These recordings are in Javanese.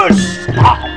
Push!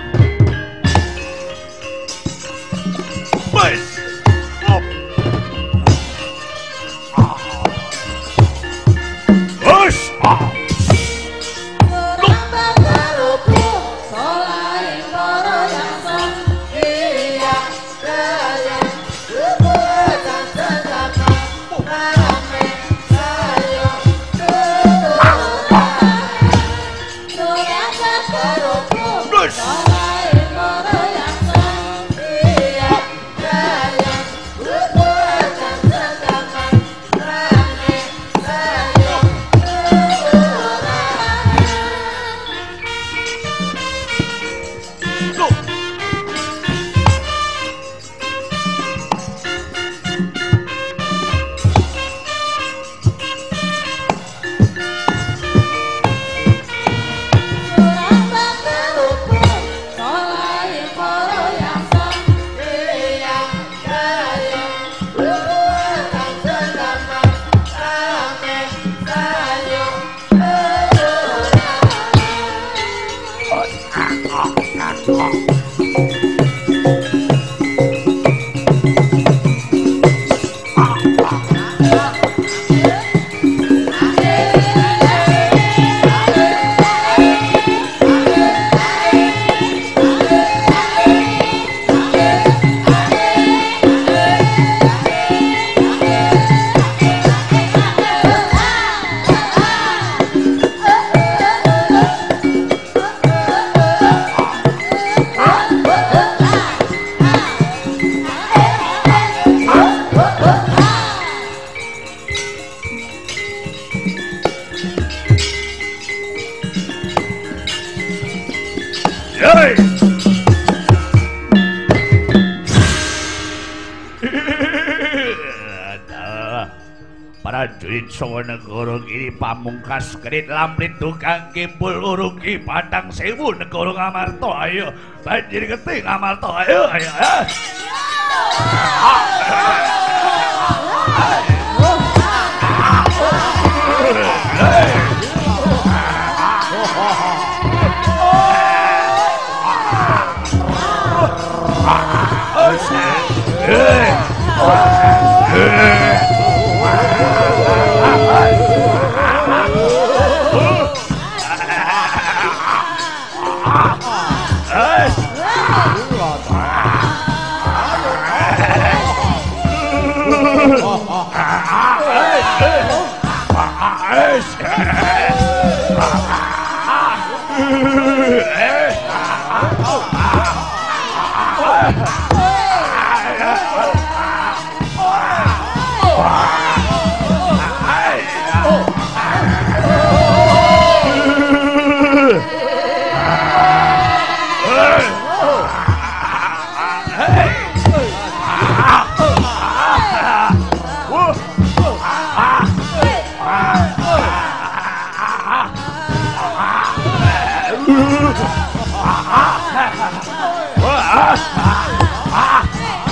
prajurit Sawanegara kiri pamungkas kerit lamrit tukang kimpul urung ki patang sewu negara Ngamarta. Ayo banjir keting Ngamarta. Ayo ayo ayo.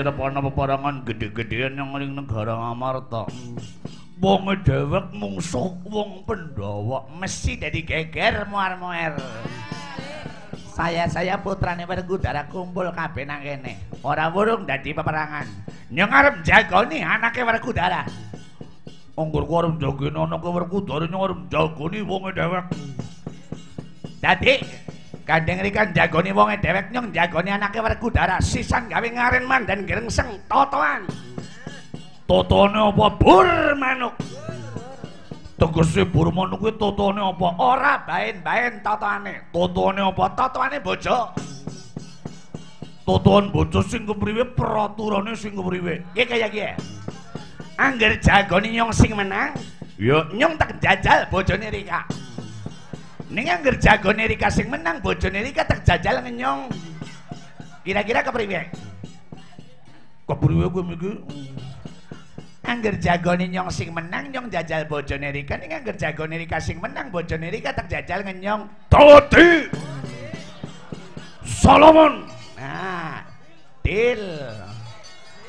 Ngesirep ana peperangan gede-gedean yang ning negara Amarta. Wong dhewek mungsuh wong Pandhawa mesti dadi geger muar-muar. Saya-saya putrane Werkudara kumpul kabeh nang kene. Ora wurung dadi peperangan. Nyong arep jagoni anake Werkudara. Anggur ku arep jagoni anake Werkudara nyong arep jagoni wong dhewek. Dadi Kandeng rikan jagoni wonge dhewek nyong jagoni anake Werkudara sisan gawe ngaren mandan grengseng totoan. Totone apa bur manuk? Tegese bur manuk kuwi totone apa? Ora baen-baen totoane. Totone apa? Totoane bojo. Totoan bojo sing kepriwe peraturane sing kepriwe? Ki kaya ki. Angger jagoni nyong sing menang, ya nyong tak jajal bojone Rika. Ning angger jagone Rika sing menang, bojone Rika tak jajal ngenyong. Kira-kira kepriwe? Kepriwe kowe iki? Angger jagone nyong sing menang, nyong jajal bojone Rika. Ning angger jagone Rika sing menang, bojone Rika tak jajal ngenyong. Dadi Solomon. Nah, deal.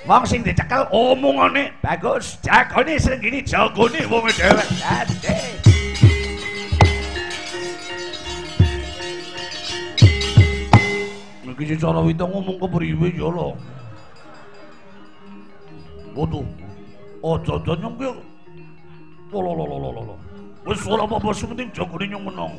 Wong sing dicekel omongane bagus, jagone sing gini jagone wong dhewek. Dadi. Sing cara wita ngomong kepriwe ya lho. Waduh. Aja aja nyong ki. Lolo lolo. Wis ora apa-apa sing penting jagone nyong menang.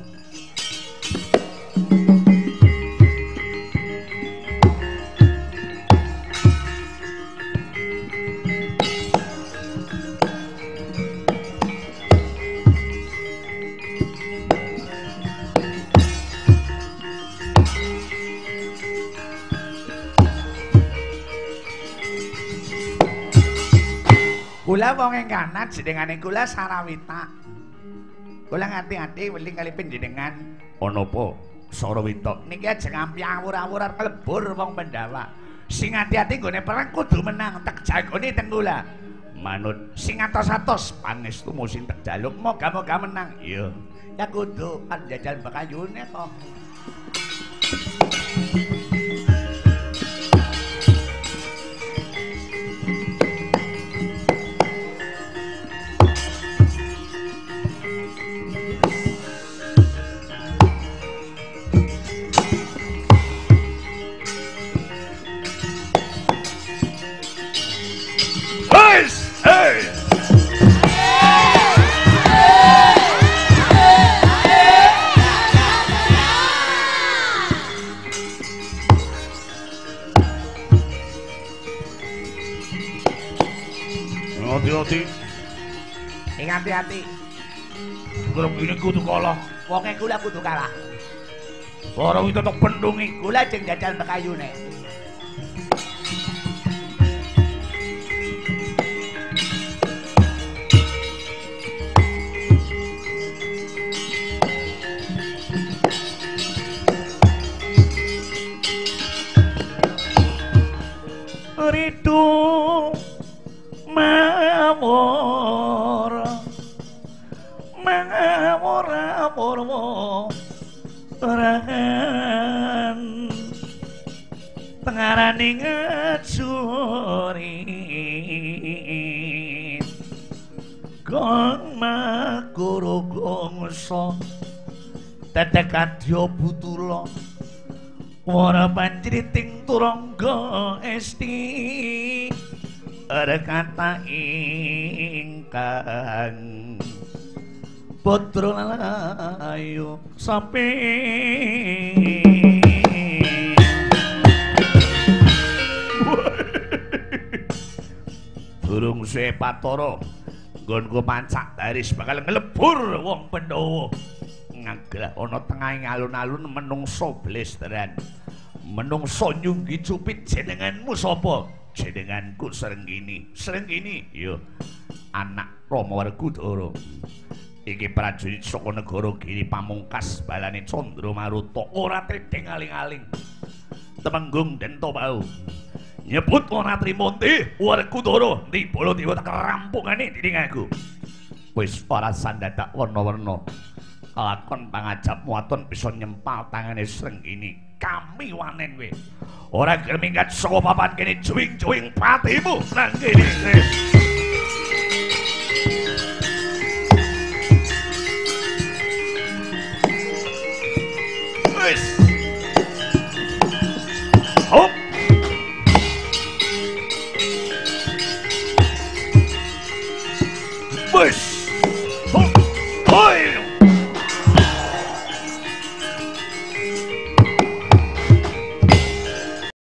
Kula wong ing kanan jenengane kula Sarawita. Kula ngati-ati weling kali panjenengan. Ana apa? Sarawita. Niki aja ngampi awur-awur arep kelebur wong Pandhawa. Sing ati-ati nggone perang kudu menang tek jagone teng kula. Manut sing atos-atos pangestu sing tek jaluk moga-moga menang. Iya. Ya kudu kan jajal bakayune kok. Hati-hati, Sing hati-hati. gerem ini kudu kalah. Wonge kula kudu kalah. Orang itu tak pendungi. Kula jeng jajal bekayune. Pengarane ngajuri gong makuru gongso. Tetek adya butula. Wara panjriting turangga esti. Rekata ingkang putra layu sampe Durung suwe patara nggonku pancak daris bakal nglebur wong Pandhawa. Ngagrak ana tengahing alun-alun menungso blesteran. Menungso nyunggi cupit jenenganmu sapa? Jenenganku Srenggini Srenggini yo anak Rama Werkudara iki prajurit saka negara Giri Pamungkas balane Candra Maruta. Ora tedeng aling-aling. Temenggung den tobau. Nyebut ora trimo ndi Werkudara ndi Baladewa tak rampungane dening aku. Wis ora sandadak warna-warna. Lakon pangajap muaton bisa nyempal tangane srenggini kami wanen we. Ora gelem minggat saka papan kene juwing-juwing patimu nang kene.